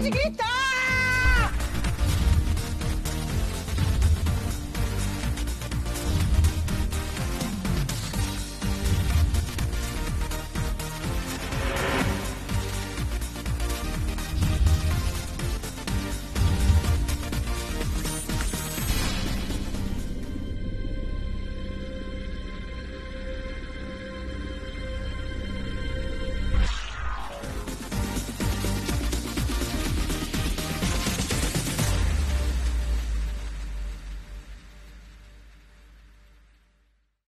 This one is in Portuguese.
de gritar!